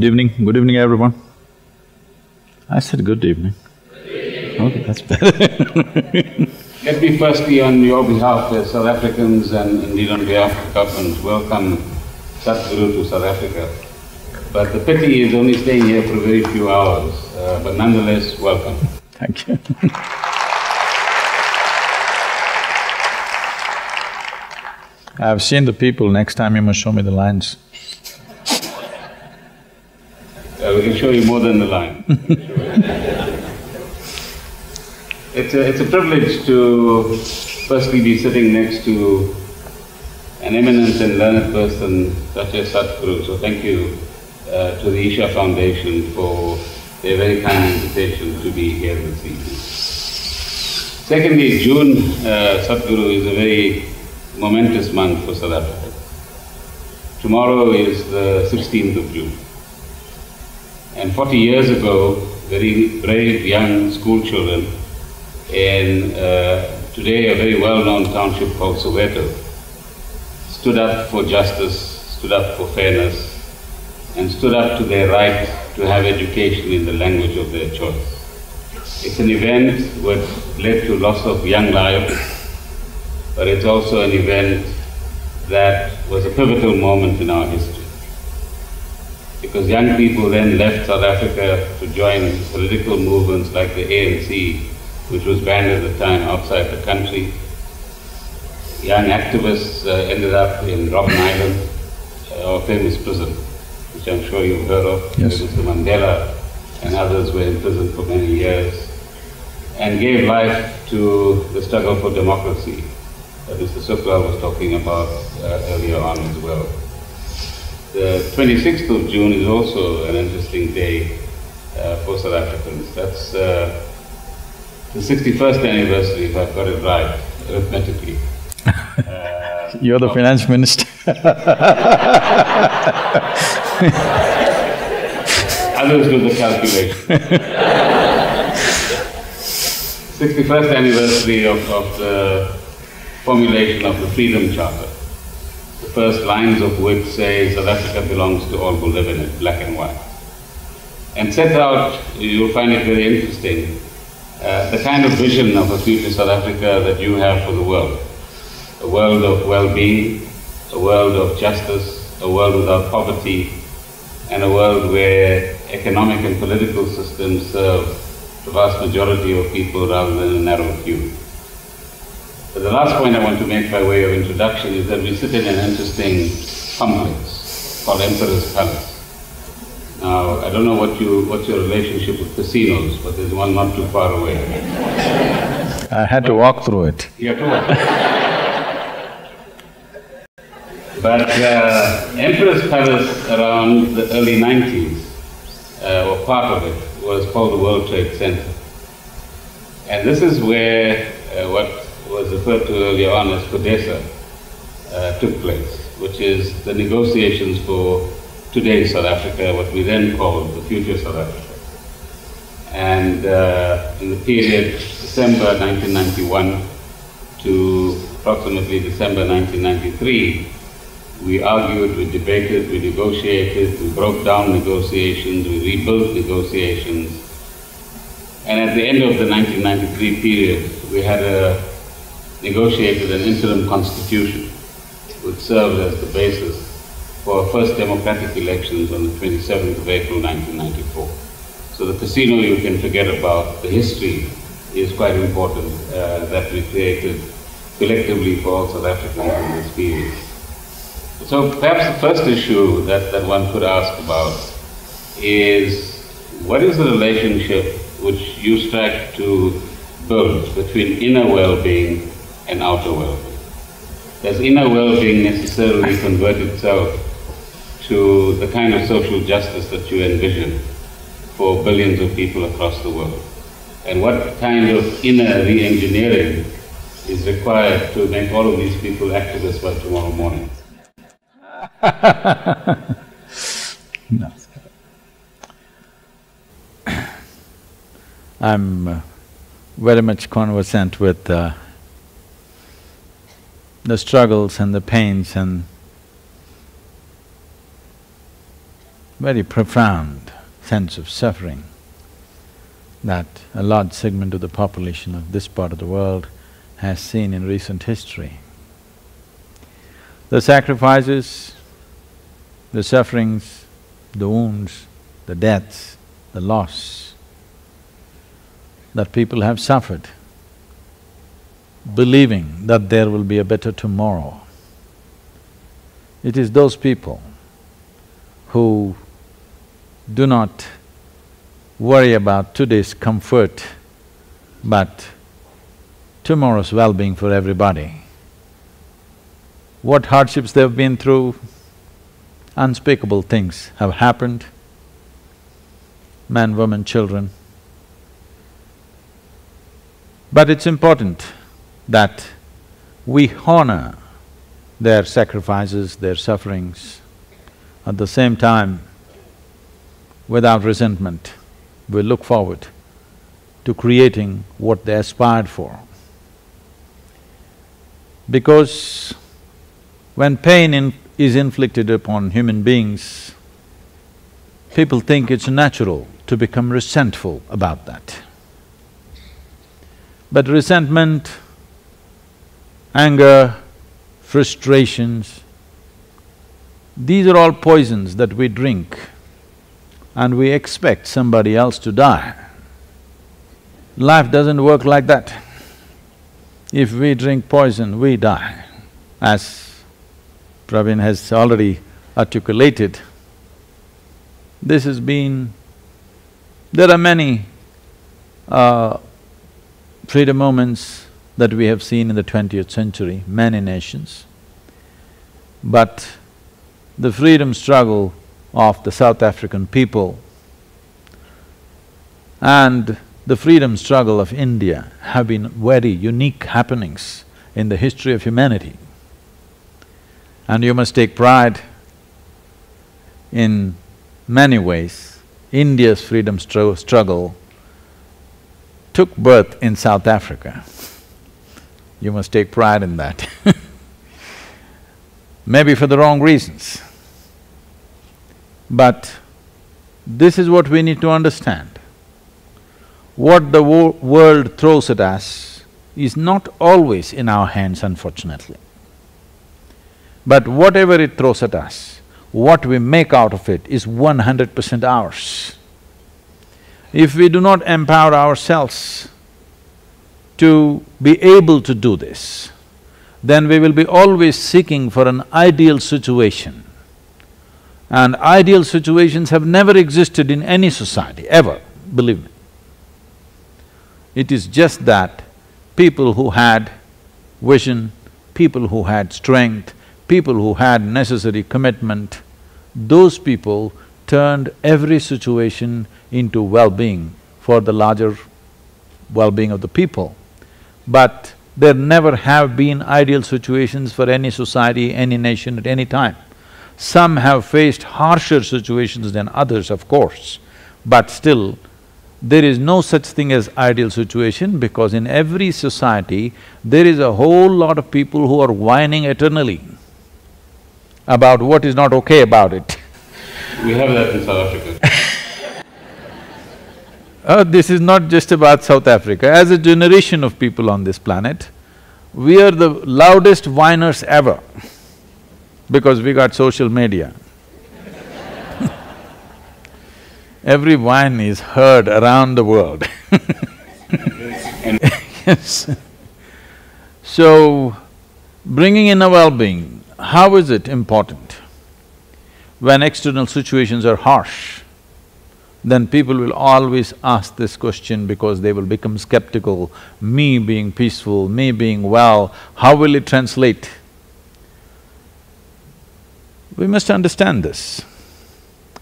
Good evening, good evening everyone. I said good evening. Okay, that's better Let me firstly on your behalf as South Africans and indeed on behalf of government welcome Sadhguru to South Africa. But the pity is only staying here for a very few hours, uh, but nonetheless, welcome. Thank you I've seen the people, next time you must show me the lines. We can show you more than the line. it's, a, it's a privilege to firstly be sitting next to an eminent and learned person such as Sadhguru. So thank you uh, to the Isha Foundation for their very kind invitation to be here this evening. Secondly, June, uh, Sadhguru is a very momentous month for South Africa. Tomorrow is the 16th of June. And 40 years ago, very brave young school children in uh, today a very well-known township called Soweto stood up for justice, stood up for fairness, and stood up to their right to have education in the language of their choice. It's an event which led to loss of young lives, but it's also an event that was a pivotal moment in our history. Because young people then left South Africa to join political movements like the ANC, which was banned at the time outside the country. Young activists uh, ended up in Robben Island, uh, our famous prison, which I'm sure you've heard of. Yes. Mr. Mandela and others were in prison for many years and gave life to the struggle for democracy that Mr. Sukla was talking about uh, earlier on as well. The 26th of June is also an interesting day uh, for South Africans. That's uh, the 61st anniversary, if I've got it right, arithmetically. Uh, You're the finance minister Others do the calculation. 61st anniversary of, of the formulation of the Freedom Charter, first lines of which say South Africa belongs to all who live in it, black and white. And set out, you'll find it very interesting, uh, the kind of vision of a future South Africa that you have for the world. A world of well-being, a world of justice, a world without poverty, and a world where economic and political systems serve the vast majority of people rather than a narrow few. But the last point I want to make by way of introduction is that we sit in an interesting complex called Emperor's Palace. Now, I don't know what you, what's your relationship with casinos, but there's one not too far away. I had to walk through it. You have to walk. But uh, Emperor's Palace around the early 90s, uh, or part of it, was called the World Trade Center. And this is where uh, what referred to earlier on as CODESA uh, took place, which is the negotiations for today's South Africa, what we then called the future South Africa. And uh, in the period December 1991 to approximately December 1993, we argued, we debated, we negotiated, we broke down negotiations, we rebuilt negotiations. And at the end of the 1993 period, we had a, negotiated an interim constitution which served as the basis for our first democratic elections on the 27th of April 1994. So the casino you can forget about, the history is quite important uh, that we created collectively for all South Africans in this period. So perhaps the first issue that, that one could ask about is what is the relationship which you strive to build between inner well-being and outer well-being? Does inner well-being necessarily convert itself to the kind of social justice that you envision for billions of people across the world? And what kind of inner re-engineering is required to make all of these people activists by tomorrow morning? no. I'm uh, very much conversant with uh, the struggles and the pains and very profound sense of suffering that a large segment of the population of this part of the world has seen in recent history. The sacrifices, the sufferings, the wounds, the deaths, the loss that people have suffered, believing that there will be a better tomorrow. It is those people who do not worry about today's comfort, but tomorrow's well-being for everybody. What hardships they've been through, unspeakable things have happened, men, women, children. But it's important that we honor their sacrifices, their sufferings, at the same time, without resentment, we look forward to creating what they aspired for. Because when pain in is inflicted upon human beings, people think it's natural to become resentful about that. But resentment, anger, frustrations, these are all poisons that we drink and we expect somebody else to die. Life doesn't work like that. If we drink poison, we die. As Pravin has already articulated, this has been… There are many uh, freedom movements that we have seen in the twentieth century, many nations. But the freedom struggle of the South African people and the freedom struggle of India have been very unique happenings in the history of humanity. And you must take pride in many ways. India's freedom stru struggle took birth in South Africa. You must take pride in that Maybe for the wrong reasons. But this is what we need to understand. What the wo world throws at us is not always in our hands, unfortunately. But whatever it throws at us, what we make out of it is one hundred percent ours. If we do not empower ourselves to be able to do this, then we will be always seeking for an ideal situation. And ideal situations have never existed in any society, ever, believe me. It is just that people who had vision, people who had strength, people who had necessary commitment, those people turned every situation into well-being for the larger well-being of the people. But there never have been ideal situations for any society, any nation at any time. Some have faced harsher situations than others, of course, but still, there is no such thing as ideal situation because in every society, there is a whole lot of people who are whining eternally about what is not okay about it. We have that in South Africa. Uh, this is not just about South Africa. As a generation of people on this planet, we are the loudest whiners ever because we got social media. Every whine is heard around the world Yes. So, bringing in a well-being, how is it important? When external situations are harsh, then people will always ask this question because they will become skeptical, me being peaceful, me being well, how will it translate? We must understand this.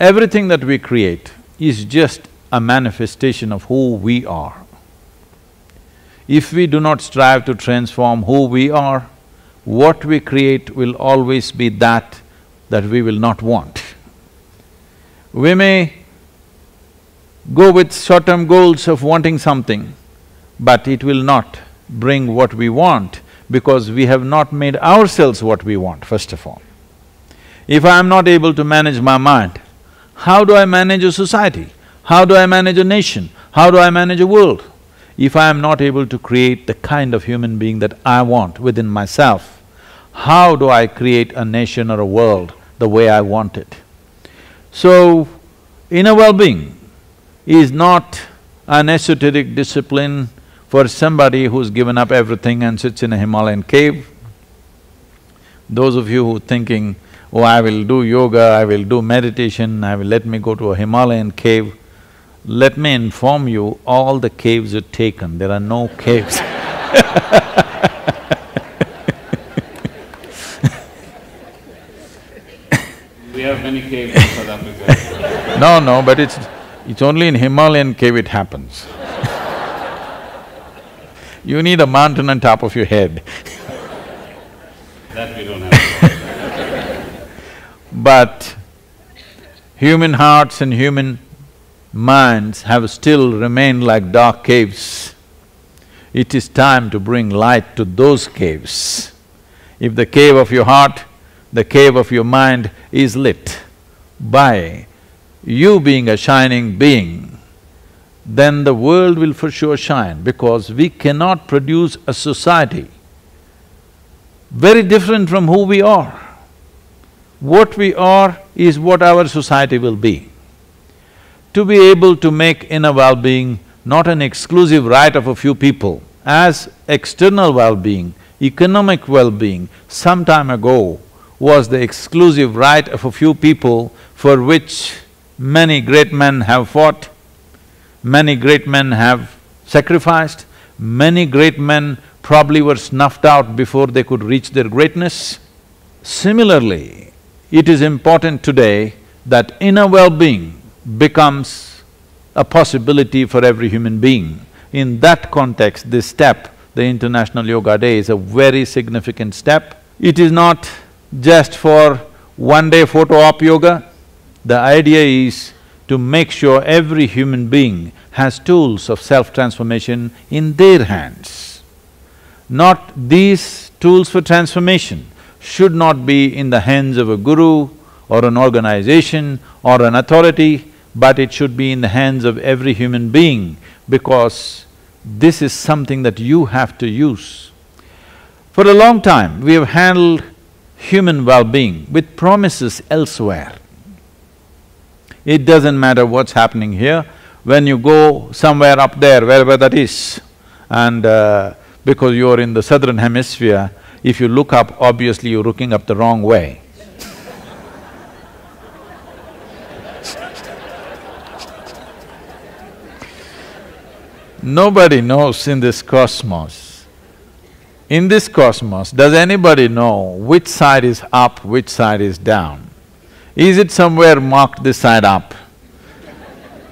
Everything that we create is just a manifestation of who we are. If we do not strive to transform who we are, what we create will always be that that we will not want. We may go with short-term goals of wanting something, but it will not bring what we want because we have not made ourselves what we want, first of all. If I am not able to manage my mind, How do I manage a society? How do I manage a nation? How do I manage a world? If I am not able to create the kind of human being that I want within myself, how do I create a nation or a world the way I want it? So, inner well-being is not an esoteric discipline for somebody who's given up everything and sits in a Himalayan cave. Those of you who are thinking, oh, I will do yoga, I will do meditation, I will let me go to a Himalayan cave, let me inform you, all the caves are taken, there are no caves We have many caves in South Africa. No, no, but it's… it's only in Himalayan cave it happens You need a mountain on top of your head That we don't have. But human hearts and human minds have still remained like dark caves. It is time to bring light to those caves. If the cave of your heart, the cave of your mind is lit by you being a shining being, then the world will for sure shine because we cannot produce a society very different from who we are. What we are is what our society will be. To be able to make inner well-being not an exclusive right of a few people, as external well-being, economic well-being, some time ago was the exclusive right of a few people for which many great men have fought, many great men have sacrificed, many great men probably were snuffed out before they could reach their greatness. Similarly, it is important today that inner well-being becomes a possibility for every human being. In that context, this step, the International Yoga Day, is a very significant step. It is not just for one-day photo op yoga. The idea is to make sure every human being has tools of self-transformation in their hands. Not these tools for transformation should not be in the hands of a guru or an organization or an authority, but it should be in the hands of every human being because this is something that you have to use. For a long time, we have handled human well-being with promises elsewhere. It doesn't matter what's happening here, when you go somewhere up there, wherever that is, and uh, because you're in the southern hemisphere, if you look up, obviously you're looking up the wrong way. Nobody knows in this cosmos. In this cosmos, does anybody know which side is up, which side is down? Is it somewhere marked this side up?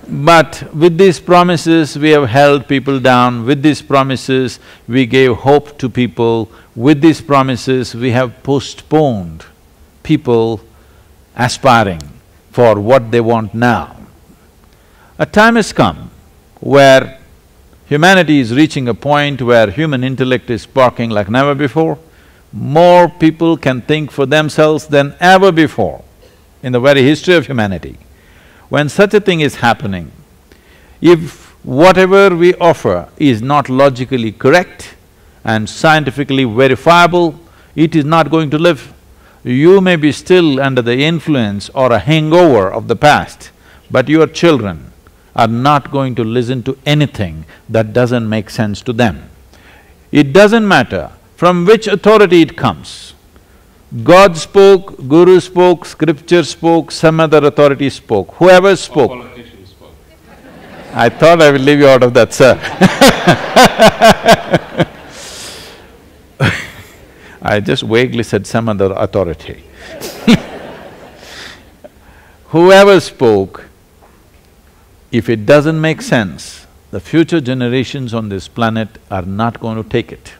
But with these promises, we have held people down, with these promises, we gave hope to people, with these promises, we have postponed people aspiring for what they want now. A time has come where humanity is reaching a point where human intellect is sparking like never before. More people can think for themselves than ever before in the very history of humanity. When such a thing is happening, if whatever we offer is not logically correct and scientifically verifiable, it is not going to live. You may be still under the influence or a hangover of the past, but your children are not going to listen to anything that doesn't make sense to them. It doesn't matter from which authority it comes. God spoke, Guru spoke, scripture spoke, some other authority spoke, whoever spoke. Spoke. I thought I will leave you out of that, sir I just vaguely said some other authority Whoever spoke, if it doesn't make sense, the future generations on this planet are not going to take it.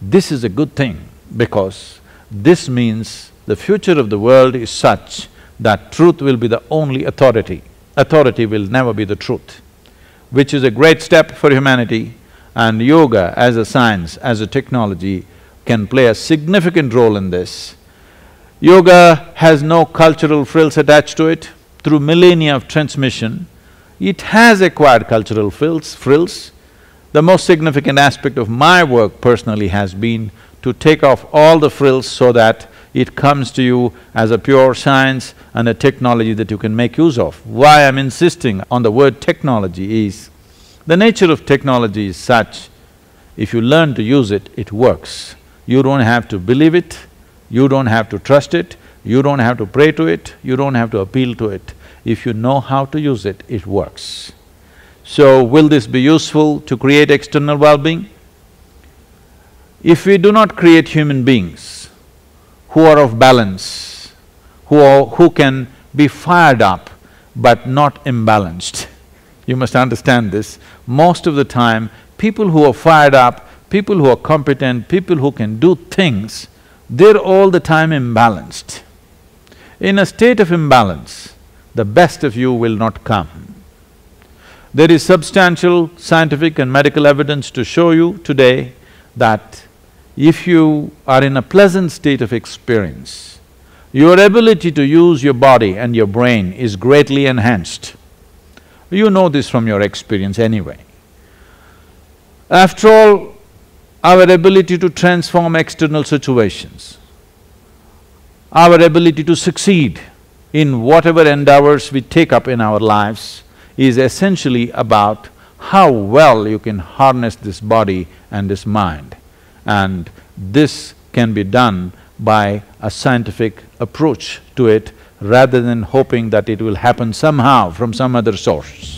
This is a good thing because this means the future of the world is such that truth will be the only authority. Authority will never be the truth, which is a great step for humanity and yoga as a science, as a technology can play a significant role in this. Yoga has no cultural frills attached to it. through millennia of transmission, it has acquired cultural frills, frills. The most significant aspect of my work personally has been to take off all the frills so that it comes to you as a pure science and a technology that you can make use of. Why I'm insisting on the word technology is, the nature of technology is such, if you learn to use it, it works. You don't have to believe it, you don't have to trust it, you don't have to pray to it, you don't have to appeal to it. If you know how to use it, it works. So, will this be useful to create external well-being? If we do not create human beings who are of balance, who are… who can be fired up but not imbalanced, you must understand this, most of the time, people who are fired up, people who are competent, people who can do things, they're all the time imbalanced. In a state of imbalance, the best of you will not come. There is substantial scientific and medical evidence to show you today that if you are in a pleasant state of experience, your ability to use your body and your brain is greatly enhanced. You know this from your experience anyway. After all, our ability to transform external situations, our ability to succeed in whatever endeavors we take up in our lives is essentially about how well you can harness this body and this mind. And this can be done by a scientific approach to it rather than hoping that it will happen somehow from some other source.